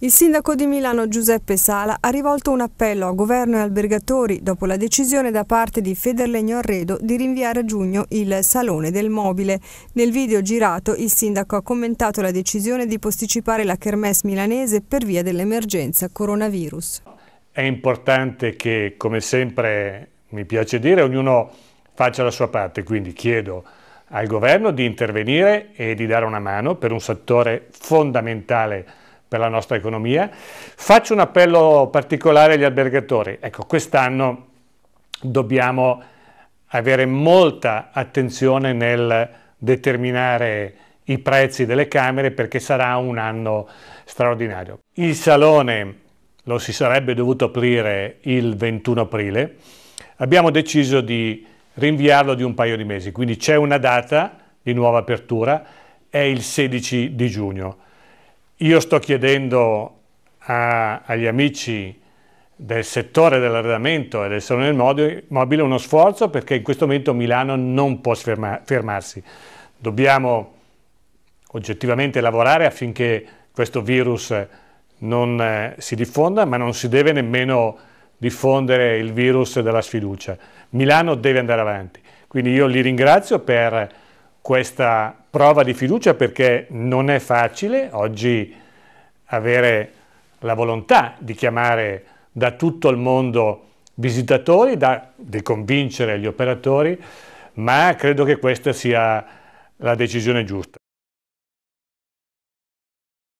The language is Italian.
Il sindaco di Milano Giuseppe Sala ha rivolto un appello a governo e albergatori dopo la decisione da parte di Federlegno Arredo di rinviare a giugno il Salone del Mobile. Nel video girato il sindaco ha commentato la decisione di posticipare la kermesse milanese per via dell'emergenza coronavirus. È importante che, come sempre mi piace dire, ognuno faccia la sua parte, quindi chiedo al governo di intervenire e di dare una mano per un settore fondamentale per la nostra economia. Faccio un appello particolare agli albergatori. Ecco, quest'anno dobbiamo avere molta attenzione nel determinare i prezzi delle camere perché sarà un anno straordinario. Il salone lo si sarebbe dovuto aprire il 21 aprile, abbiamo deciso di rinviarlo di un paio di mesi, quindi c'è una data di nuova apertura, è il 16 di giugno. Io sto chiedendo a, agli amici del settore dell'arredamento e del salone mobile uno sforzo perché in questo momento Milano non può ferma, fermarsi. Dobbiamo oggettivamente lavorare affinché questo virus non eh, si diffonda, ma non si deve nemmeno diffondere il virus della sfiducia. Milano deve andare avanti. Quindi io li ringrazio per questa prova di fiducia perché non è facile oggi avere la volontà di chiamare da tutto il mondo visitatori, da, di convincere gli operatori, ma credo che questa sia la decisione giusta.